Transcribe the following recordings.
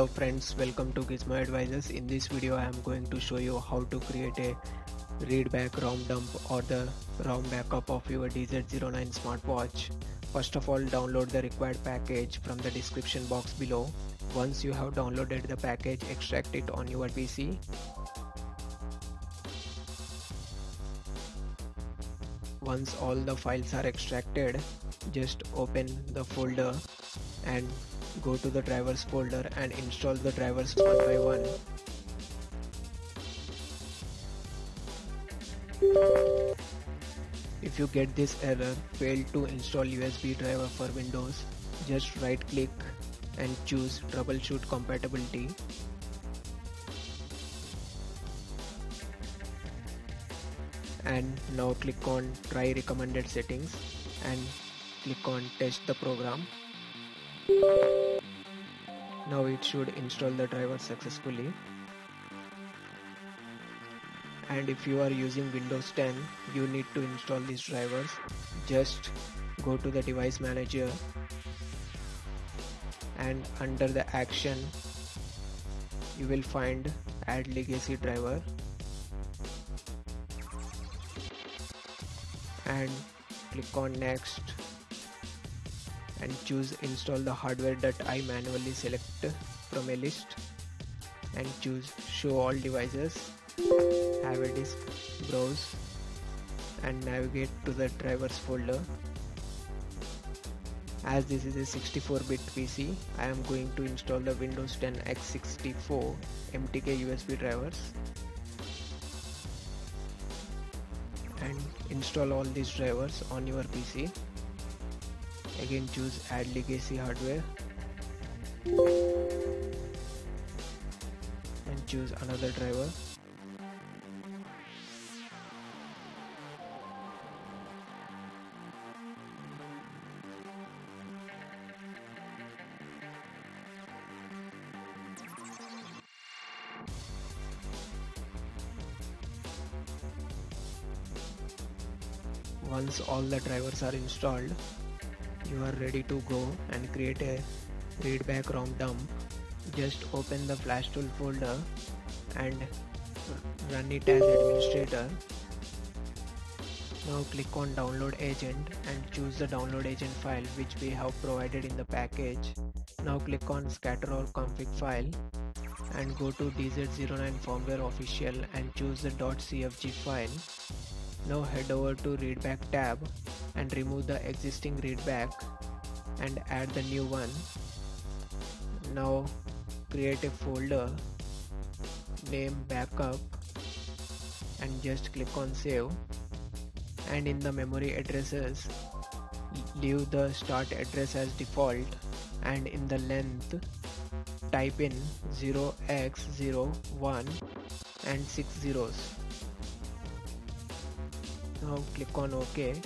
Hello friends, welcome to Gizmo Advices. In this video I am going to show you how to create a readback ROM dump or the ROM backup of your DZ09 smartwatch. First of all download the required package from the description box below. Once you have downloaded the package extract it on your PC. Once all the files are extracted just open the folder and go to the drivers folder and install the drivers one by one. If you get this error, fail to install USB driver for Windows, just right click and choose troubleshoot compatibility. And now click on try recommended settings and click on test the program now it should install the driver successfully. And if you are using Windows 10 you need to install these drivers. Just go to the device manager. And under the action you will find add legacy driver. And click on next and choose install the hardware that I manually select from a list and choose show all devices have a disk browse and navigate to the drivers folder. As this is a 64-bit PC I am going to install the Windows 10 x64 MTK USB drivers and install all these drivers on your PC again choose add legacy hardware. And choose another driver. Once all the drivers are installed you are ready to go and create a readback ROM dump just open the flash tool folder and run it as administrator. Now click on download agent and choose the download agent file which we have provided in the package. Now click on scatter all config file and go to DZ09 firmware official and choose the .cfg file. Now head over to readback tab and remove the existing readback and add the new one. Now create a folder name backup and just click on save. And in the memory addresses leave the start address as default. And in the length type in 0x01 and 6 zeros. Now click on ok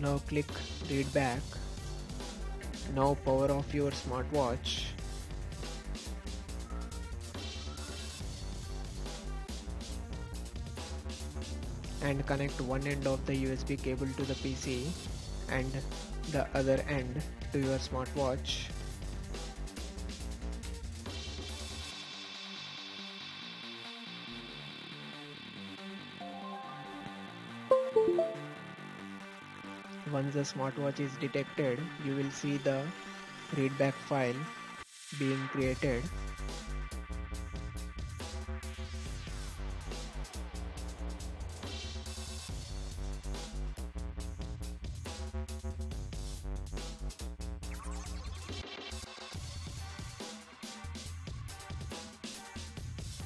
now click read back. Now power off your smartwatch. And connect one end of the USB cable to the PC and the other end to your smartwatch once the smartwatch is detected you will see the readback file being created.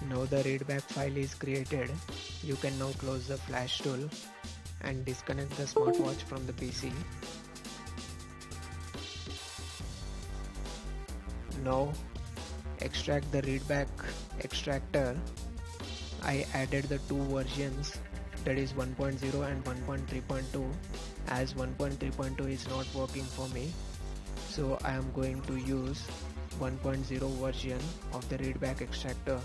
Now the readback file is created. You can now close the flash tool and disconnect the smartwatch from the PC. Now extract the readback extractor. I added the two versions that is 1.0 and 1.3.2 as 1.3.2 is not working for me so I am going to use 1.0 version of the readback extractor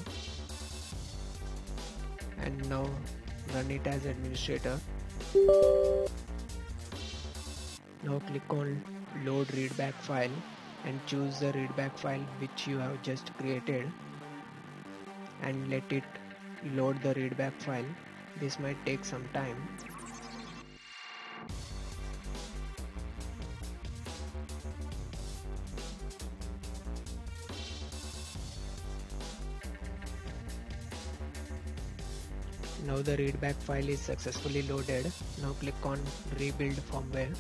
and now run it as administrator now click on load readback file and choose the readback file which you have just created and let it load the readback file. This might take some time Now the readback file is successfully loaded. Now click on rebuild firmware.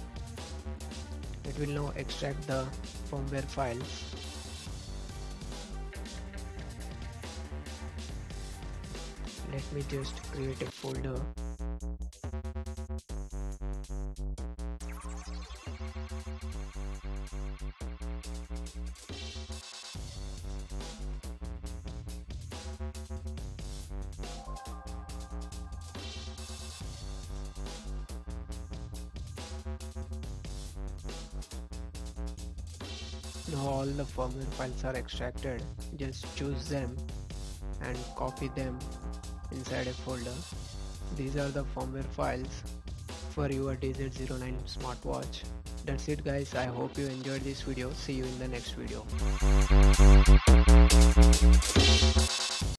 It will now extract the firmware files. Let me just create a folder all the firmware files are extracted. Just choose them and copy them inside a folder. These are the firmware files for your DZ09 smartwatch. That's it guys. I hope you enjoyed this video. See you in the next video.